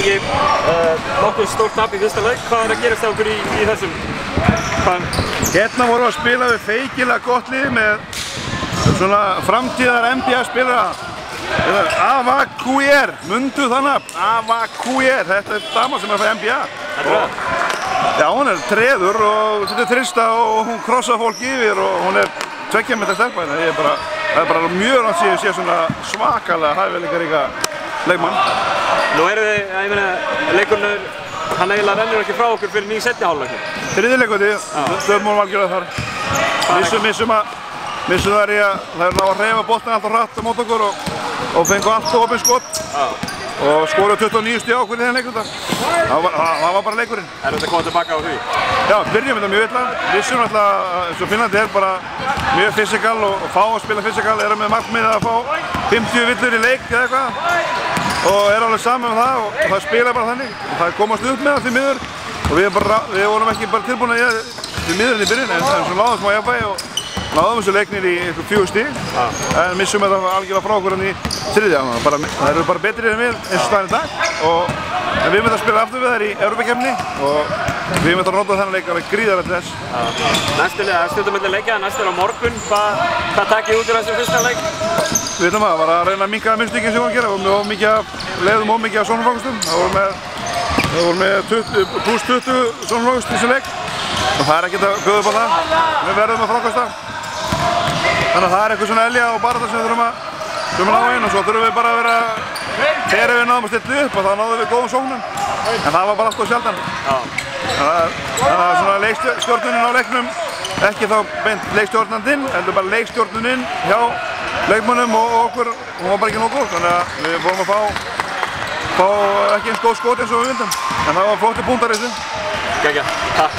Hengi, uh, nokkuð stórt tap í fyrsta leik. Hvað er að gerast hjá okkur í, í þessum? Hvað? Hérna vorum við að spila við feikilega gott lið með svona framtíðar NBA spilara. Ava Kuier, mundu Ava Kuier, þetta er dama sem er frá NBA. Þetta er það? Já, hún er treður og þetta er þrista og hún krossa fólk yfir og hún er tvekkja með þetta stelpa það er bara mjög langt síðan sé svona svakalega hæfileikaríka leikmann. Nú eru þið, ég meina, leikurinn er, hann eiginlega rennur ekki frá okkur fyrir nýjum setni hálfleiknum. Þriðileikvöldi, stöðmólum algjörða þar. Missum, missum að, missum þar í að það er ná að reyfa boltan alltaf hratt á mót okkur og, og fengu allt opið skott. Og skoruðu 29 stíð ákveðin í þenn leikum þar. Það var, það, var bara leikurinn. Er þetta koma tilbaka á því? Já, byrjum þetta mjög illa. Vissum alltaf, eins og Finnlandi er bara mjög fysikal og, og fá að spila fysikal, erum með markmiðið að fá 50 villur í leik eða eitthvað og er alveg saman með það og, og það spila bara þannig og það komast upp með það því miður og við, bara, við vorum ekki bara tilbúin að ég því miðurinn í byrjun en, en svo láðum smá jafnvægi og náðum þessu leiknir í eitthvað fjögur stíg en missum þetta algjörlega frá okkur hann í þriðja. Það eru bara betri en við eins og staðin í dag og við myndum að spila aftur við þær í Europakefni og við myndum að nota þennan leik alveg gríðarlega til þess. Næstu leik, stundum milli leikja, næstu á morgun. Hvað, takk ég út úr þessu fyrsta leik? Við veitum að það var að reyna að minka minnstíkinn sem við varum að gera. Við vorum mikið að, leiðum of mikið af sónumfangustum. Það vorum með, það vorum með 20, pluss 20 sónumfangust í þessu leik. Og það er ekkert að bjóða upp á það. Við verðum að frákasta. Þannig að það er eitthvað svona elja og bara það sem við þurfum að þurfum að ná einn og svo þurfum við bara að vera þegar við náðum að stilla upp og þá náðum við góðum sóknum. En það var bara alltaf sjaldan. Þannig að svona leikstjórnunin á leiknum, ekki þá beint leikstjórnandinn, heldur bara leikstjórnunin hjá leikmönnum og okkur, hún var bara ekki góð. Þannig að við fórum að fá, fá ekki eins góð skot eins og við vildum. En það var flótti búndar í þessu. Gægja, takk.